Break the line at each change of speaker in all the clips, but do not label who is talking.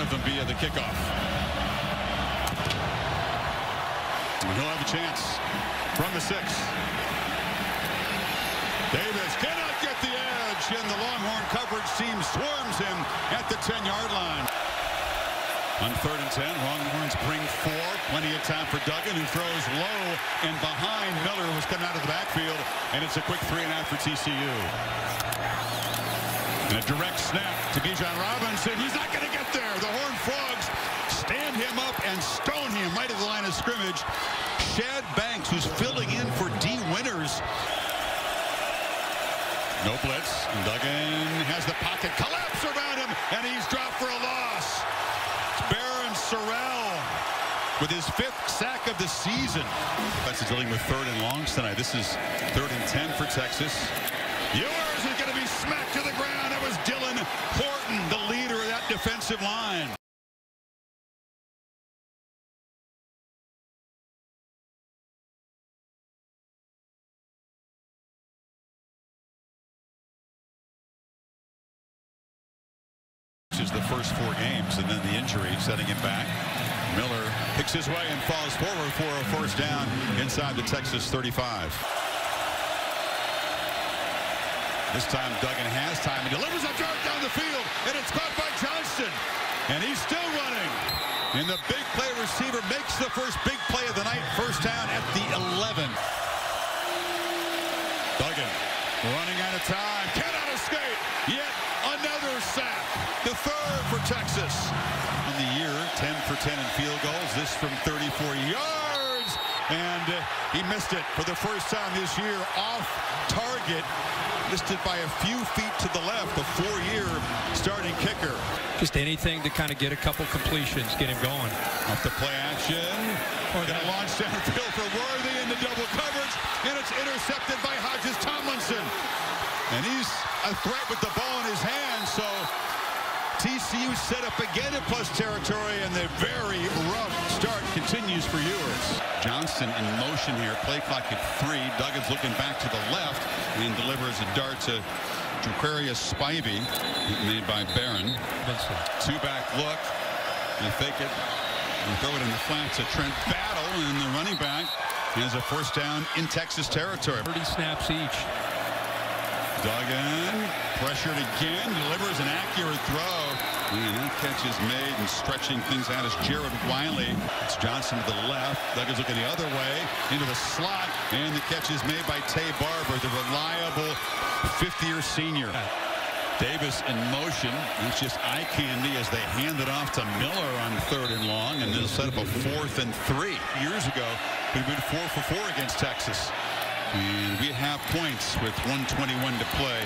one of them via the kickoff. And he'll have a chance from the six. Davis cannot get the edge, and the Longhorn coverage team swarms him at the 10-yard line. On third and 10, Longhorns bring four. Plenty of time for Duggan, who throws low and behind Miller, who's coming out of the backfield. And it's a quick three and out for TCU. And a direct snap to Bijan Robinson. He's not going to. The Horned Frogs stand him up and stone him right at the line of scrimmage. Shad Banks, who's filling in for Dee Winters. No blitz. Duggan has the pocket collapse around him, and he's dropped for a loss. It's Barryn Sorrell with his fifth sack of the season. That's dealing with third and longs tonight. This is third and 10 for Texas. Ewers is going to be smacked to the ground. That was Dylan Horton, the leader of that defensive line. is the first four games, and then the injury setting him back. Miller picks his way and falls forward for a first down inside the Texas 35. This time Duggan has time. and delivers a dart down the field, and it's caught by Johnston. And he's still running. And the big play receiver makes the first big play of the night. First down at the 11. Duggan running out of time. Cannot escape. Yet another sack. The third for Texas. In the year, 10 for 10 in field goals. This from 34 yards. And uh, he missed it for the first time this year off target. Missed it by a few feet to the left. The four-year starting kicker.
Just anything to kind of get a couple completions, get him going.
Off the play action. Or to launch downfield for Worthy in the double coverage. And it's intercepted by Hodges Tomlinson. And he's a threat with the ball in his hand. So TCU set up again in plus territory. And the motion here. Play clock at three. Duggan's looking back to the left and delivers a dart to Jaquarius Spivey, made by Barron. Two back look. They fake it and throw it in the flats to Trent Battle, and the running back has a first down in Texas territory.
30 snaps each.
Duggan pressured again, delivers an accurate throw. And that catch is made and stretching things out is Jared Wiley. It's Johnston to the left. Duggan's looking the other way into the slot. And the catch is made by Taye Barber, the reliable fifth-year senior. Davis in motion. It's just eye candy as they hand it off to Miller on third and long. And they'll set up a fourth and three. Years ago, we went four for four against Texas. And we have points with 121 to play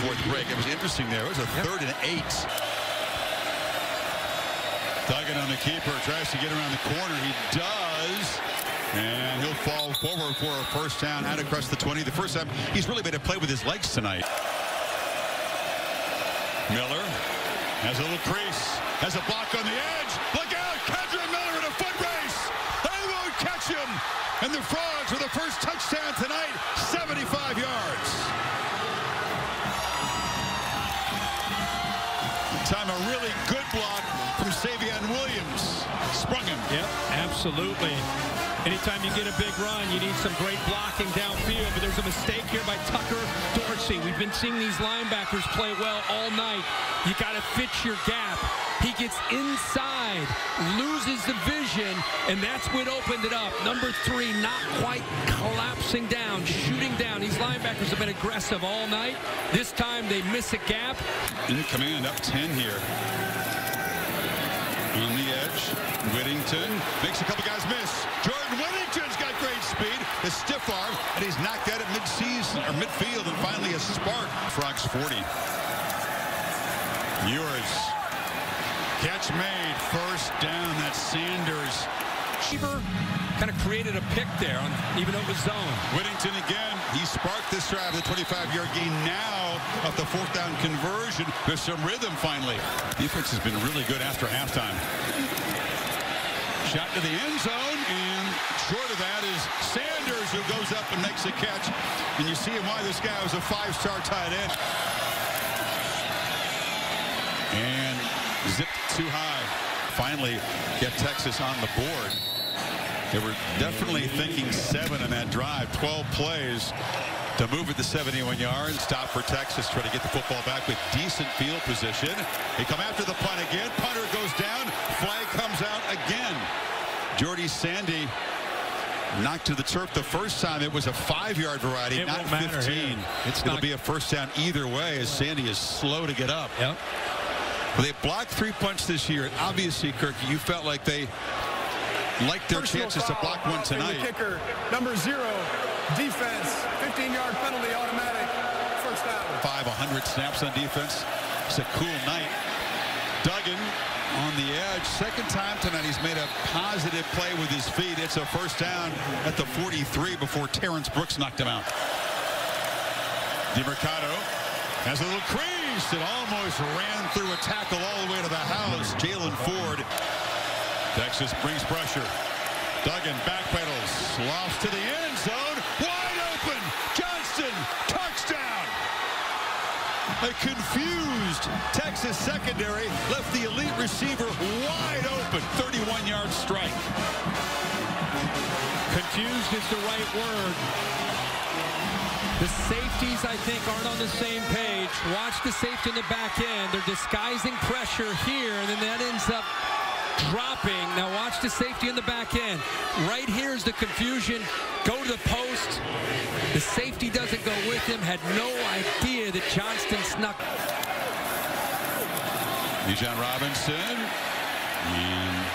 Fourth break. It was interesting there. It was a third and eight. Duggan on the keeper. Tries to get around the corner. He does. And he'll fall forward for a first down out across the 20. The first time he's really made a play with his legs tonight. Miller has a little crease. Has a block on the edge. Look out. Kendre Miller in a foot race. They won't catch him. And the Frogs with the first touchdown tonight, 75 yards. Time a really good Sprung him.
Yep, absolutely. Anytime you get a big run, you need some great blocking downfield. But there's a mistake here by Tucker Dorsey. We've been seeing these linebackers play well all night. You got to fit your gap. He gets inside, loses the vision, and that's what opened it up. Number three, not quite collapsing down, shooting down. These linebackers have been aggressive all night. This time they miss a gap.
In command, up 10 here. On the edge, Whittington makes a couple guys miss. Jordan Whittington's got great speed, a stiff arm, and he's knocked out at mid-season or midfield, and finally a spark. Frogs 40. Yours. Catch made. First down. That's Sanders.
Cheever kind of created a pick there, on, even though it was zone.
Whittington again. He sparked this drive, the 25-yard gain now of the fourth down conversion. There's some rhythm finally. Defense has been really good after halftime. Shot to the end zone, and short of that is Sanders who goes up and makes a catch. And you see why this guy was a five-star tight end. And zipped too high. Finally get Texas on the board. They were definitely thinking seven in that drive. 12 plays to move it to 71 yards. Stop for Texas. Try to get the football back with decent field position. They come after the punt again. Punter goes down. Flag comes out again. Jordy Sandy knocked to the turf the first time. It was a five-yard variety,
It
not 15.
It's
It'll
not-
be a first down either way as Sandy is slow to get up.
Yep.
Well, they blocked three punts this year. And obviously, Kirk, you felt like they liked their
Personal
chances to block one tonight.
kicker, number zero, defense, 15-yard penalty, automatic, first down.
Five, 100 snaps on defense. It's a cool night. Duggan on the edge. Second time tonight he's made a positive play with his feet. It's a first down at the 43 before Terrence Brooks knocked him out. DeMercado has a little crease that almost ran through a tackle all the way to the house. Jaylan Ford. Texas brings pressure. Duggan backpedals. Lofts to the end zone. Wide open. Johnston. Touchdown. A confused Texas secondary left the elite receiver wide open. 31-yard strike.
Confused is the right word. The safeties, I think, aren't on the same page. Watch the safety in the back end. They're disguising pressure here, and then that ends up dropping. Now watch the safety in the back end. Right here is the confusion. Go to the post. The safety doesn't go with him. Had no idea that Johnston snuck.
Bijan Robinson. And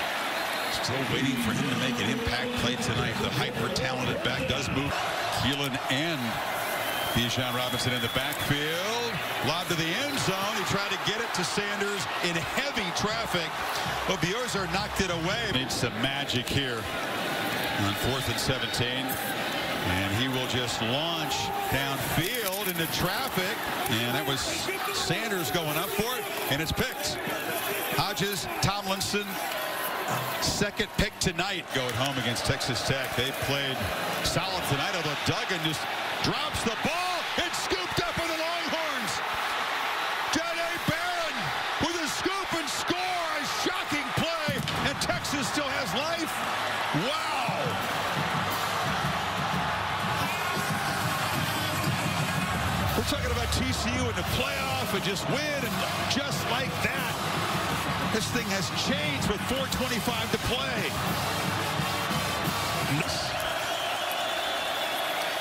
still waiting for him to make an impact play tonight. The hyper-talented back does move. Keilan and Bijan Robinson in the backfield. Lob to the end zone. He tried to get it to Sanders in heavy traffic. But Biozer knocked it away. Needs some magic here on fourth and 17. And he will just launch downfield into traffic. And that was Sanders going up for it. And it's picked. Hodges, Tomlinson, second pick tonight going home against Texas Tech. They played solid tonight, although Duggan just drops the ball. It's scooped up by the Longhorns. Jahdae Barron with a scoop and score. A shocking play. And Texas still has life. Wow. We're talking about TCU in the playoff and just win and just like that. This thing has changed with 4.25 to play.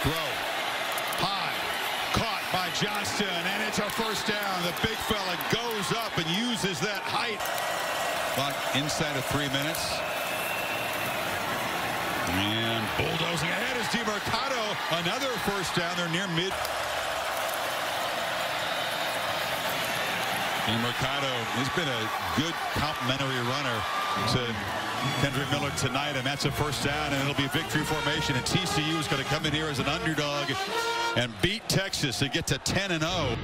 Throw. High. Caught by Johnston, and it's a first down. The big fella goes up and uses that height. But inside of three minutes. And bulldozing ahead is DeMercado. Another first down. They're near mid. And Mercado has been a good complimentary runner to Kendrick Miller tonight, and that's a first down, and it'll be victory formation. And TCU is going to come in here as an underdog and beat Texas to get to 10 and 0.